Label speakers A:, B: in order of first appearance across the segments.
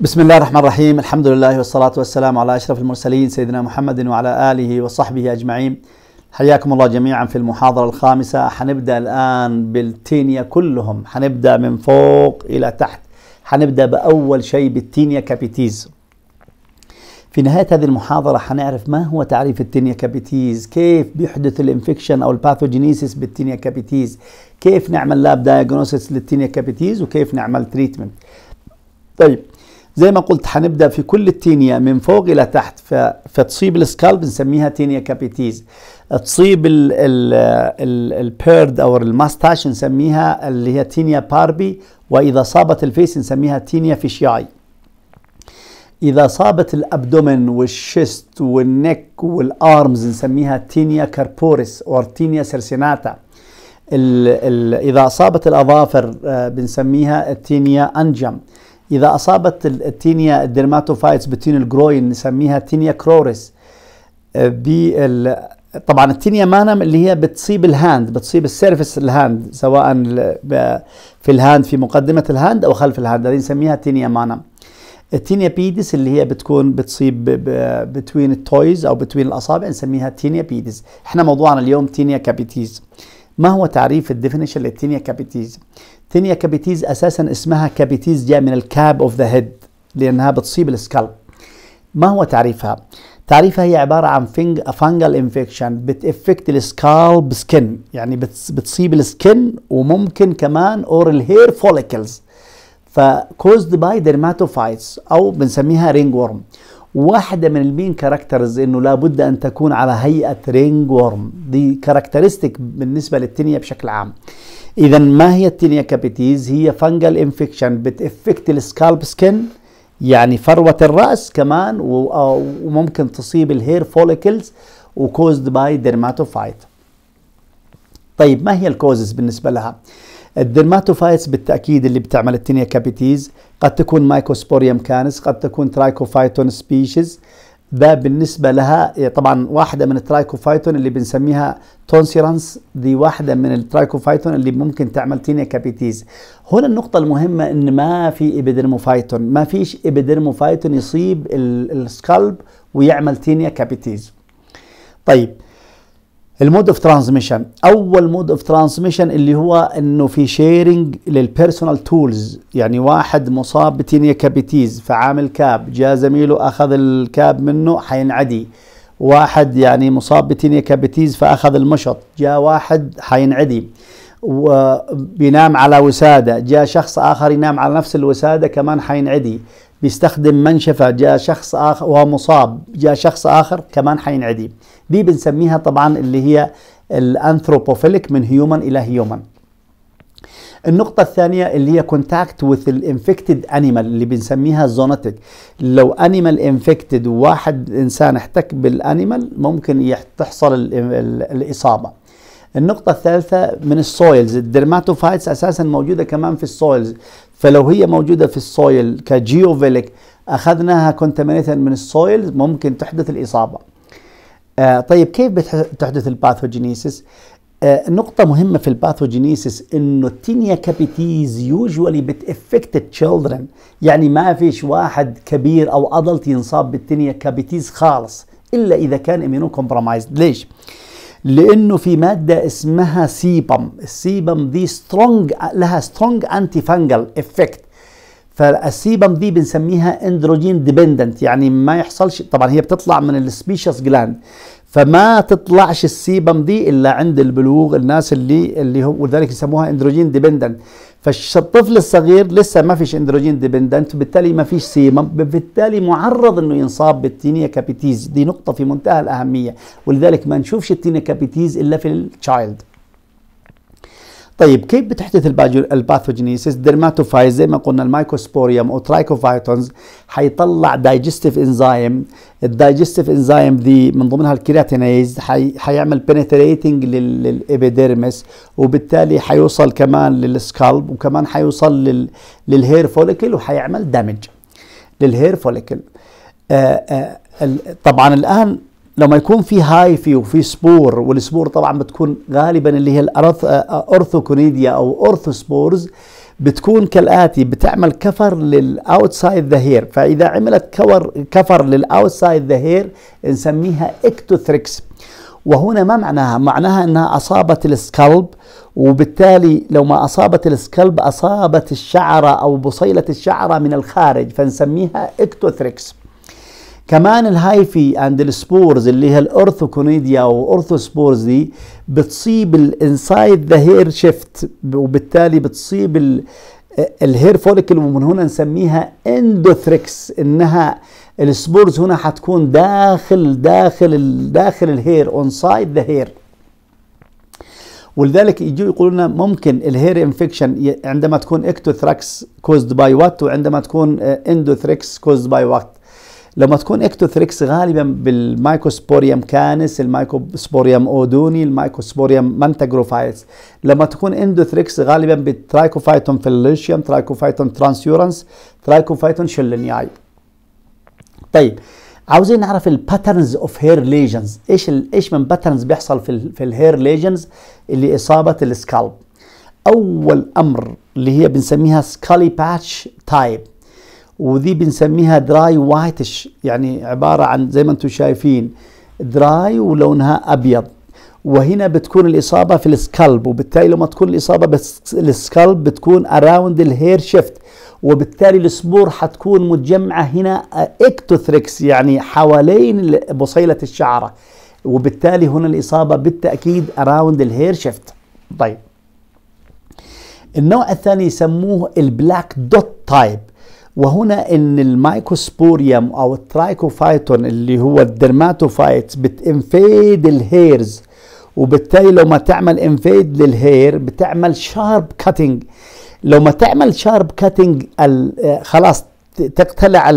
A: بسم الله الرحمن الرحيم الحمد لله والصلاة والسلام على أشرف المرسلين سيدنا محمد وعلى آله وصحبه أجمعين حياكم الله جميعا في المحاضرة الخامسة حنبدأ الآن بال tinea كلهم حنبدأ من فوق إلى تحت حنبدأ بأول شيء بال tinea capitis في نهاية هذه المحاضرة حنعرف ما هو تعريف ال tinea capitis كيف بيحدث ال infection أو ال pathogenesis بال tinea capitis كيف نعمل lab diagnosis لل tinea capitis وكيف نعمل treatment طيب زي ما قلت حنبدأ في كل ال tinea من فوق إلى تحت. فتصيب ال scalp نسميها tinea capitis. تصيب ال beard أو ال mustache نسميها اللي هي tinea barbae. وإذا صابت ال face نسميها tinea faciei. إذا صابت ال abdomen وال chest وال neck وال arms نسميها tinea corporis أو tinea circinata إذا اصابت الأظافر بنسميها ال tinea unguium. إذا أصابت ال tinea ال dermatophytes between ال groin نسميها tinea cruris. طبعا ال tinea manuum اللي هي بتصيب ال hand بتصيب ال surface ال hand سواء في ال hand في مقدمة ال hand أو خلف ال hand هذه نسميها tinea manuum ال tinea pedis اللي هي بتكون بتصيب between ال toes أو between الأصابع نسميها tinea pedis إحنا موضوعنا اليوم tinea capitis. ما هو تعريف ال definition لل tinea capitis؟ tinea capitis أساسا اسمها capitis جاء من ال cap of the head لأنها بتصيب ال scalp. ما هو تعريفها؟ تعريفها هي عبارة عن fungal infection بت affect ال scalp skin يعني بتصيب ال skin وممكن كمان or ال hair follicles ف caused by dermatophytes أو بنسميها ringworm واحدة من ال main characters إنه لابد أن تكون على هيئة ringworm دي characteristic بالنسبة لل tinea بشكل عام. اذا ما هي ال tinea capitis هي fungal infection بت affect ال scalp skin يعني فروة الرأس كمان وممكن تصيب ال hair follicles و caused by dermatophyte طيب ما هي ال causes بالنسبة لها؟ ال dermatophytes بالتأكيد اللي بتعمل ال tinea capitis قد تكون Microsporum canis قد تكون Trichophyton species ده بالنسبة لها طبعا واحدة من ال Trichophyton اللي بنسميها tonsurans دي واحدة من ال Trichophyton اللي ممكن تعمل tinea capitis. هنا النقطة المهمة إن ما في Epidermophyton ما فيش Epidermophyton يصيب ال scalp ويعمل tinea capitis. طيب ال mode of transmission أول mode of transmission اللي هو إنه في sharing لل personal tools يعني واحد مصاب ب tinea capitis فعامل cap جاء زميله أخذ ال cap منه حينعدي. واحد يعني مصاب ب tinea capitis فأخذ المشط جاء واحد حينعدي. وبينام على وسادة جاء شخص آخر ينام على نفس الوسادة كمان حينعدي. بيستخدم منشفه جاء شخص آخر وهو مصاب جاء شخص آخر كمان حينعدي. دي بنسميها طبعا اللي هي ال anthropophilic من human إلى human النقطة الثانية اللي هي contact with ال infected animal اللي بنسميها zoonotic لو animal infected وواحد إنسان احتك بال animal ممكن تحصل الإصابة. النقطة الثالثة من ال soils ال dermatophytes أساسا موجودة كمان في ال soils فلو هي موجودة في ال soil ك geophilic أخذناها contaminated من ال soils ممكن تحدث الإصابة آه طيب كيف بتحدث ال pathogenesis؟ آه نقطة مهمة في ال pathogenesis إنه ال tinea capitis usually بت affect children يعني ما فيش واحد كبير أو adult ينصاب بال tinea capitis خالص إلا إذا كان immunocompromised ليش؟ لأنه في مادة اسمها sebum. ال sebum دي strong لها strong antifungal effect فال sebum دي بنسميها androgen dependent يعني ما يحصلش طبعا هي بتطلع من ال sebaceous gland فما تطلعش ال sebum دي إلا عند البلوغ الناس اللي اللي هو ولذلك يسموها androgen dependent فالطفل الصغير لسه ما فيش androgen dependent وبالتالي ما فيش sebum بالتالي معرض إنه ينصاب بال tinea capitis دي نقطة في منتهى الأهمية. ولذلك ما نشوفش ال tinea capitis إلا في ال child طيب كيف بتحدث ال pathogenesis؟ dermatophytes زي ما قلنا ال Microsporum أو Trichophytons حيطلع digestive enzyme ال digestive enzyme دي من ضمنها ال keratinase حي حيعمل penetrating لل epidermis وبالتالي حيوصل كمان لل scalp وكمان حيوصل لل لل hair follicle وحيعمل damage لل hair follicle آآ آآ طبعا الآن لما يكون في hyphae وفي spore وال spore طبعا بتكون غالبا اللي هي ال arthroconidia أو arthrospores بتكون كالآتي بتعمل cover لل outside the hair. فإذا عملت cover cover لل outside the hair نسميها ectothrix. وهنا ما معناها؟ معناها إنها أصابت ال scalp وبالتالي لو ما أصابت ال scalp أصابت الشعرة أو بصيلة الشعرة من الخارج فنسميها ectothrix. كمان ال hyphae عند ال spores اللي هي ال arthroconidia و arthrospores دي بتصيب ال inside the hair shaft وبالتالي بتصيب ال hair follicle ومن هنا نسميها endothrix إنها ال spores هنا حتكون داخل داخل داخل ال hair inside the hair ولذلك يجوا يقولون لنا ممكن ال hair infection عندما تكون ectothrix caused by what وعندما تكون endothrix caused by what لما تكون ectothrix غالبا بال Microsporum canis ال Microsporum audouinii ال Microsporum mentagrophytes لما تكون endothrix غالبا بال Trichophyton violaceum Trichophyton tonsurans Trichophyton schoenleinii. طيب عاوزين نعرف ال patterns of hair lesions إيش إيش من patterns بيحصل في في ال hair lesions اللي إصابة ال scalp أول أمر اللي هي بنسميها scaly patch type ودي بنسميها dry whitish يعني عبارة عن زي ما أنتم شايفين dry ولونها أبيض. وهنا بتكون الإصابة في ال scalp وبالتالي لما تكون الإصابة بال scalp بتكون around ال hair shaft وبالتالي ال spore حتكون متجمعة هنا ectothrix يعني حوالين بصيلة الشعرة. وبالتالي هنا الإصابة بالتأكيد around ال hair shaft طيب. النوع الثاني يسموه ال black dot type وهنا إن ال Microsporum أو ال Trichophyton اللي هو ال dermatophytes بت invade ال hairs وبالتالي لو ما تعمل invade لل hair بتعمل sharp cutting لو ما تعمل sharp cutting خلاص تقتلع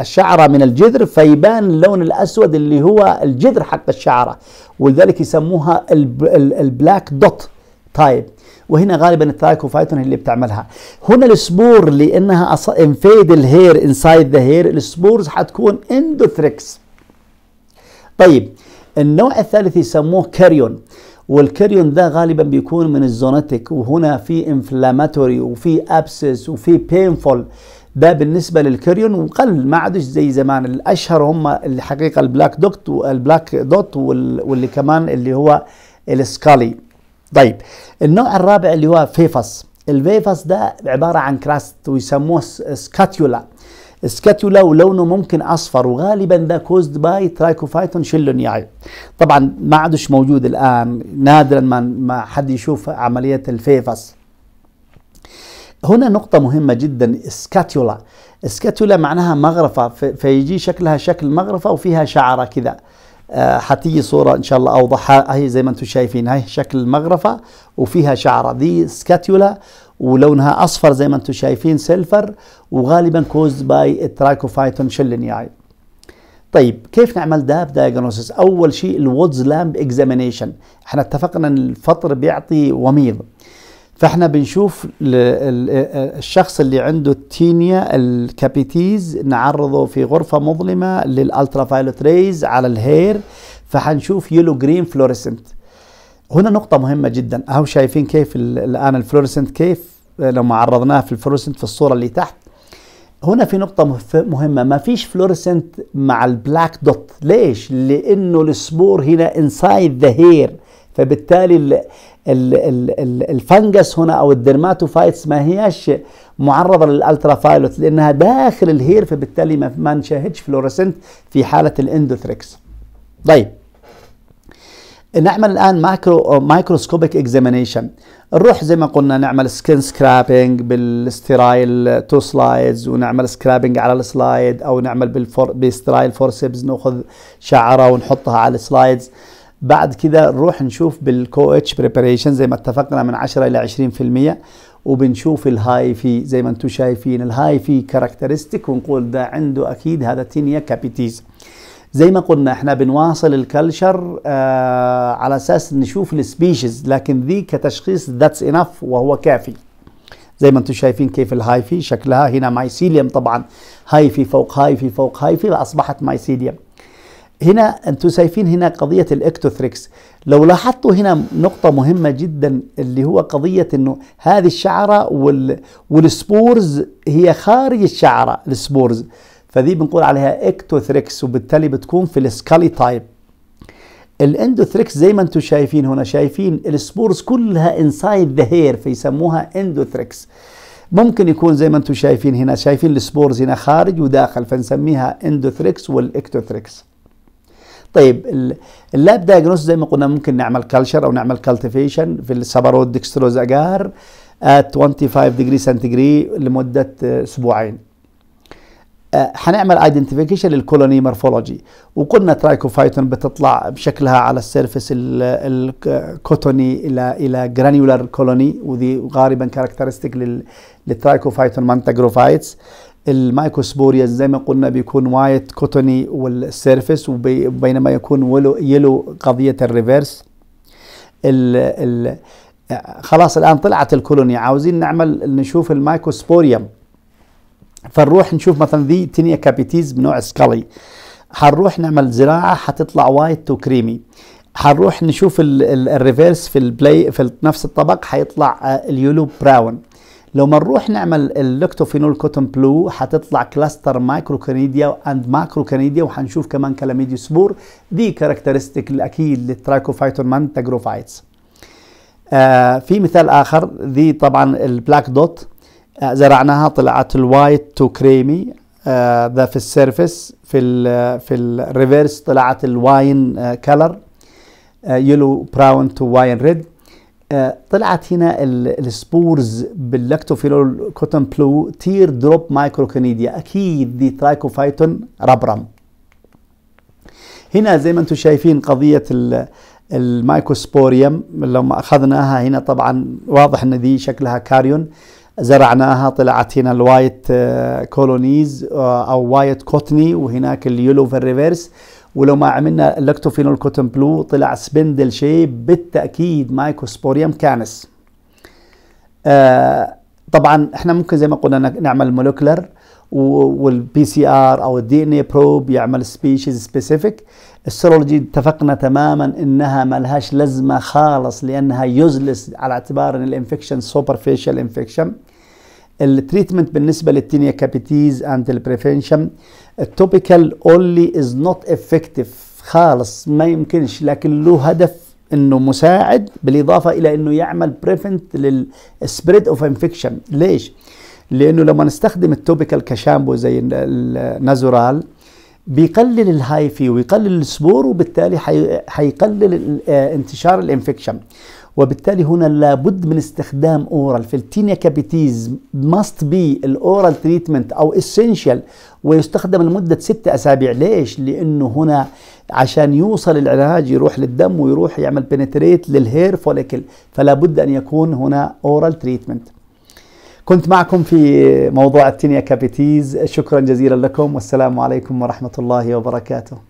A: الشعرة من الجذر فيبان اللون الأسود اللي هو الجذر حق الشعرة ولذلك يسموها ال black dot type وهنا غالبا ال Trichophyton اللي بتعملها. هنا ال spore لأنها invade ال hair inside the hair ال spores حتكون endothrix. طيب النوع الثالث يسموه kerion وال kerion ده غالبا بيكون من ال zoonotic وهنا في inflammatory وفي abscess وفي painful ده بالنسبة لل kerion وقل ما عادش زي زمان. الأشهر هم الحقيقة ال black dot وال black dot واللي كمان اللي هو ال scaly. طيب النوع الرابع اللي هو favus. ال favus ده عبارة عن crust ويسموه scutula scutula ولونه ممكن أصفر وغالبا ده caused by Trichophyton schoenleinii طبعا ما عادش موجود الآن نادرا ما ما حد يشوف عملية ال favus. هنا نقطة مهمة جدا scutula scutula معناها مغرفة فيجي شكلها شكل مغرفة وفيها شعرة كذا حتيجي صورة إن شاء الله أوضح هي زي ما أنتم شايفين هاي شكل المغرفة وفيها شعرة دي scutula ولونها أصفر زي ما أنتم شايفين sulfur وغالبا caused by ال Trichophyton schoenleinii طيب كيف نعمل lab diagnosis أول شيء ال Wood's lamp examination إحنا اتفقنا إن الفطر بيعطي وميض. فاحنا بنشوف الشخص اللي عنده ال tinea ال capitis نعرضه في غرفة مظلمة لل ultraviolet rays على ال hair فحنشوف yellow green fluorescent هنا نقطة مهمة جدا. أهو شايفين كيف الآن ال fluorescent كيف لما عرضناه في ال fluorescent في الصورة اللي تحت. هنا في نقطة مهمة. ما فيش fluorescent مع ال black dot. ليش؟ لأنه ال spore هنا inside the hair فبالتالي ال ال ال ال ال fungus هنا أو ال dermatophytes ما هياش معرضة لل ultraviolet لأنها داخل ال hair فبالتالي ما نشاهدش fluorescent في حالة ال endothrix. طيب. نعمل الآن micro microscopic examination. نروح زي ما قلنا نعمل skin scraping بال sterile two slides ونعمل scraping على ال slide أو نعمل بال for forceps نأخذ شعرة ونحطها على ال slides. بعد كذا نروح نشوف بال KOH preparation زي ما اتفقنا من 10 إلى 20% وبنشوف ال hyphae زي ما أنتم شايفين ال hyphae characteristic ونقول ده عنده أكيد هذا tinea capitis زي ما قلنا إحنا بنواصل ال culture آه على أساس نشوف ال species لكن ذي كتشخيص that's enough وهو كافي. زي ما أنتم شايفين كيف ال hyphae شكلها هنا mycelium طبعا hyphae فوق hyphae فوق hyphae اصبحت mycelium هنا أنتم شايفين هنا قضية ال ectothrix. لو لاحظتوا هنا نقطة مهمة جدا اللي هو قضية إنه هذه الشعرة وال وال spores هي خارج الشعرة ال spores. فذي بنقول عليها ectothrix وبالتالي بتكون في ال scaly type ال endothrix زي ما أنتم شايفين هنا شايفين ال spores كلها inside the hair فيسموها endothrix. ممكن يكون زي ما أنتم شايفين هنا شايفين ال spores هنا خارج وداخل فنسميها endothrix وال ectothrix. طيب ال lab diagnosis زي ما قلنا ممكن نعمل culture أو نعمل cultivation في ال Sabouraud dextrose agar at 25 degree centigrade لمدة أسبوعين. حنعمل identification لل colony morphology وقلنا Trichophyton بتطلع بشكلها على ال surface ال cottony إلى إلى granular colony وذي غالبا characteristic لل Trichophyton mentagrophytes ال Microsporum زي ما قلنا بيكون white cottony وال surface وبينما يكون yellow قضية ال reverse. ال ال خلاص الآن طلعت ال colony عاوزين نعمل نشوف ال Microsporum فنروح نشوف مثلا ذي tinea capitis بنوع scaly. حنروح نعمل زراعة حتطلع white to creamy حنروح نشوف ال reverse في ال plate في نفس الطبق حيطلع ال yellow brown. لو ما نروح نعمل ال lactophenol cotton blue حتطلع cluster microconidia and macroconidia وحنشوف كمان chlamydospore. دي characteristic الأكيد لل Trichophyton mentagrophytes آه في مثال آخر ذي طبعا ال black dot زرعناها طلعت ال white to creamy ذا في ال surface في ال في ال reverse طلعت ال wine color yellow brown to wine red طلعت هنا ال spores بال lactophenol cotton blue tear drop microconidia أكيد دي Trichophyton rubrum. هنا زي ما أنتم شايفين قضية ال Microsporum لما أخذناها هنا طبعا واضح إن دي شكلها kerion. زرعناها طلعت هنا ال white colonies أو white cottony وهناك ال yellow في ال reverse ولو ما عملنا ال lactophenol cotton blue طلع spindle shape بالتأكيد Microsporum canis. آه طبعا إحنا ممكن زي ما قلنا نعمل molecular وال PCR أو ال DNA probe يعمل species specific ال serology اتفقنا تماما إنها ما لهاش لازمة خالص لأنها useless على اعتبار إن ال infection superficial infection ال treatment بالنسبة لل tinea capitis and ال prevention ال topical only is not effective خالص ما يمكنش لكن له هدف إنه مساعد بالإضافة إلى إنه يعمل prevent لل spread of infection ليش؟ لأنه لما نستخدم ال topical كشامبو زي ال Nizoral بيقلل ال hyphae ويقلل ال spore وبالتالي حيقلل انتشار ال infection وبالتالي هنا لابد من استخدام oral في ال tinea capitis must be ال oral treatment أو essential ويستخدم لمدة ست أسابيع. ليش؟ لأنه هنا عشان يوصل العلاج يروح للدم ويروح يعمل penetrate لل hair follicle فلا بد أن يكون هنا oral treatment كنت معكم في موضوع ال tinea capitis. شكرا جزيلا لكم والسلام عليكم ورحمة الله وبركاته.